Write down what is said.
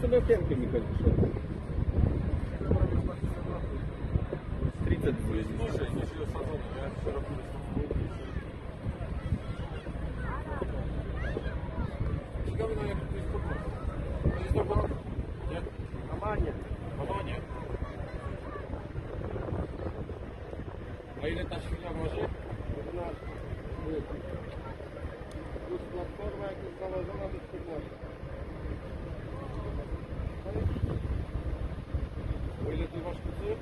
тебе пенки, Михайло, що? 30 будет. Ciekawe na jak to jest podróż. To jest dobro? Nie? Мама нет. Mama nie? A ile ta świnia waży? Electric hospital